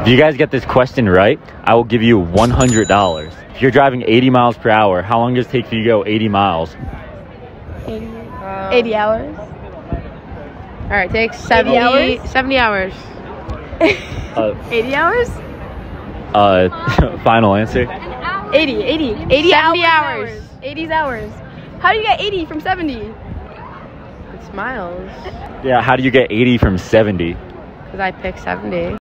If you guys get this question right, I will give you $100. If you're driving 80 miles per hour, how long does it take for you to go 80 miles? 80, hours. All right, takes 70 hours? 70 hours. Uh, 80 hours? uh, final answer. 80, 80. 80 hours. hours. 80 hours. How do you get 80 from 70? It's miles. Yeah, how do you get 80 from 70? Because I picked 70.